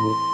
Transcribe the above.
음.